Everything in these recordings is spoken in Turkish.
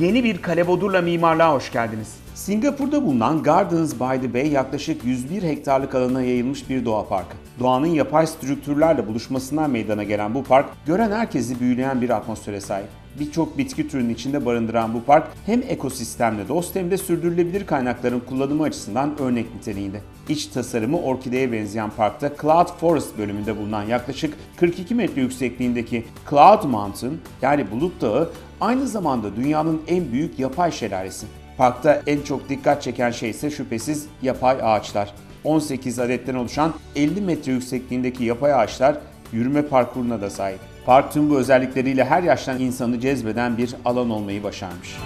Yeni bir Kalebodur'la mimarlığa hoş geldiniz. Singapur'da bulunan Gardens by the Bay yaklaşık 101 hektarlık alana yayılmış bir doğa parkı. Doğanın yapay strüktürlerle buluşmasından meydana gelen bu park, gören herkesi büyüleyen bir atmosfere sahip. Birçok bitki türünün içinde barındıran bu park hem ekosistemle dost hem de sürdürülebilir kaynakların kullanımı açısından örnek niteliğinde. İç tasarımı orkideye benzeyen parkta Cloud Forest bölümünde bulunan yaklaşık 42 metre yüksekliğindeki Cloud Mountain yani Bulut Dağı aynı zamanda dünyanın en büyük yapay şelalesi. Parkta en çok dikkat çeken şey ise şüphesiz yapay ağaçlar. 18 adetten oluşan 50 metre yüksekliğindeki yapay ağaçlar yürüme parkuruna da sahip. Park tüm bu özellikleriyle her yaştan insanı cezbeden bir alan olmayı başarmış.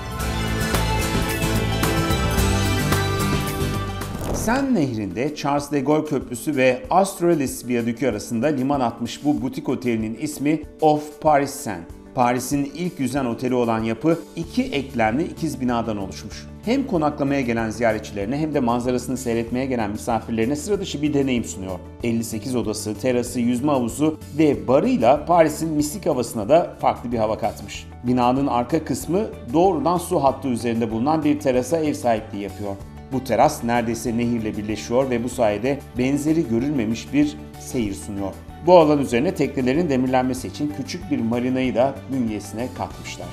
Sen Nehri'nde Charles de Gaulle Köprüsü ve Astralis Viyadükü arasında liman atmış bu butik otelinin ismi Of Paris Seine. Paris'in ilk yüzen oteli olan yapı iki eklemli ikiz binadan oluşmuş. Hem konaklamaya gelen ziyaretçilerine hem de manzarasını seyretmeye gelen misafirlerine sıra dışı bir deneyim sunuyor. 58 odası, terası, yüzme havuzu ve barıyla Paris'in mistik havasına da farklı bir hava katmış. Binanın arka kısmı doğrudan su hattı üzerinde bulunan bir terasa ev sahipliği yapıyor. Bu teras neredeyse nehirle birleşiyor ve bu sayede benzeri görülmemiş bir seyir sunuyor. Bu alan üzerine teknelerin demirlenmesi için küçük bir marinayı da bünyesine katmışlar.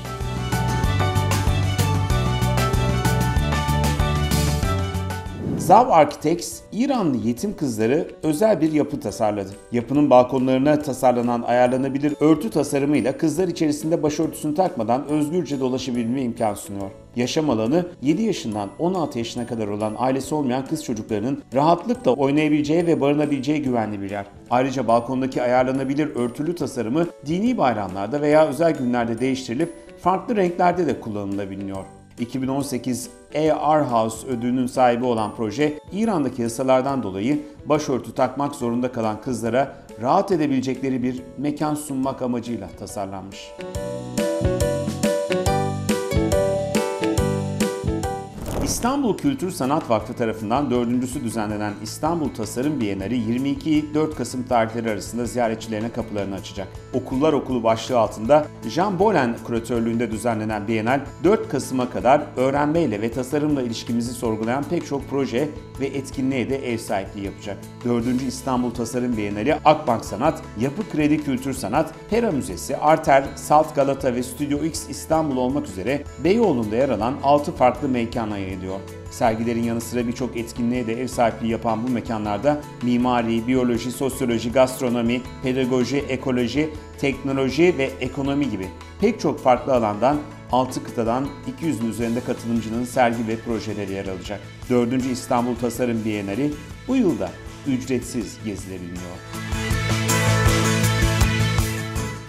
Zav Architects, İranlı yetim kızları özel bir yapı tasarladı. Yapının balkonlarına tasarlanan ayarlanabilir örtü tasarımıyla kızlar içerisinde başörtüsünü takmadan özgürce dolaşabilme imkan sunuyor. Yaşam alanı 7 yaşından 16 yaşına kadar olan ailesi olmayan kız çocuklarının rahatlıkla oynayabileceği ve barınabileceği güvenli bir yer. Ayrıca balkondaki ayarlanabilir örtülü tasarımı dini bayramlarda veya özel günlerde değiştirilip farklı renklerde de kullanılabiliyor. 2018 AR House ödülünün sahibi olan proje, İran'daki yasalardan dolayı başörtü takmak zorunda kalan kızlara rahat edebilecekleri bir mekan sunmak amacıyla tasarlanmış. İstanbul Kültür Sanat Vakfı tarafından dördüncüsü düzenlenen İstanbul Tasarım Bienali 22-4 Kasım tarihleri arasında ziyaretçilerine kapılarını açacak. Okullar Okulu başlığı altında Jean Bolen küratörlüğünde düzenlenen Bienal 4 Kasım'a kadar öğrenmeyle ve tasarımla ilişkimizi sorgulayan pek çok proje ve etkinliğe de ev sahipliği yapacak. 4. İstanbul Tasarım Bienali Akbank Sanat, Yapı Kredi Kültür Sanat, Pera Müzesi, Arter, Salt Galata ve Stüdyo X İstanbul olmak üzere Beyoğlu'nda yer alan 6 farklı mekana yayılıyor. Sergilerin yanı sıra birçok etkinliğe de ev sahipliği yapan bu mekanlarda mimari, biyoloji, sosyoloji, gastronomi, pedagoji, ekoloji, teknoloji ve ekonomi gibi pek çok farklı alandan 6 kıtadan 200'ün üzerinde katılımcının sergi ve projeleri yer alacak. 4. İstanbul Tasarım Bienali bu yılda ücretsiz gezilebiliyor.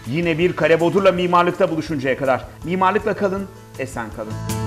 Yine bir kare bodurla mimarlıkta buluşuncaya kadar mimarlıkla kalın, esen kalın.